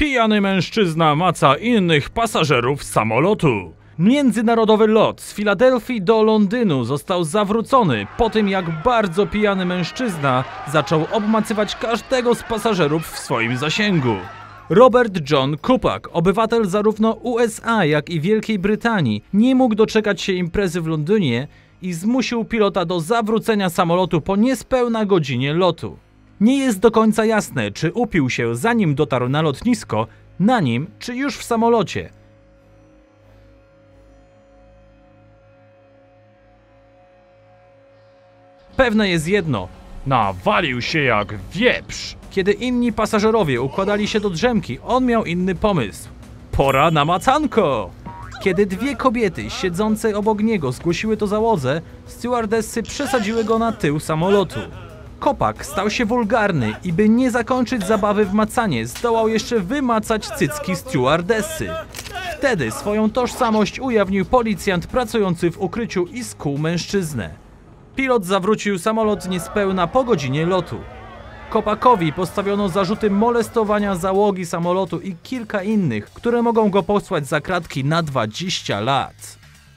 Pijany mężczyzna maca innych pasażerów samolotu. Międzynarodowy lot z Filadelfii do Londynu został zawrócony po tym, jak bardzo pijany mężczyzna zaczął obmacywać każdego z pasażerów w swoim zasięgu. Robert John Kupak, obywatel zarówno USA, jak i Wielkiej Brytanii, nie mógł doczekać się imprezy w Londynie i zmusił pilota do zawrócenia samolotu po niespełna godzinie lotu. Nie jest do końca jasne, czy upił się zanim dotarł na lotnisko, na nim, czy już w samolocie. Pewne jest jedno: nawalił się jak wieprz. Kiedy inni pasażerowie układali się do drzemki, on miał inny pomysł. Pora na macanko! Kiedy dwie kobiety siedzące obok niego zgłosiły to załodze, stewardessy przesadziły go na tył samolotu. Kopak stał się wulgarny i by nie zakończyć zabawy w macanie, zdołał jeszcze wymacać cycki stewardessy. Wtedy swoją tożsamość ujawnił policjant pracujący w ukryciu i skuł mężczyznę. Pilot zawrócił samolot niespełna po godzinie lotu. Kopakowi postawiono zarzuty molestowania załogi samolotu i kilka innych, które mogą go posłać za kratki na 20 lat.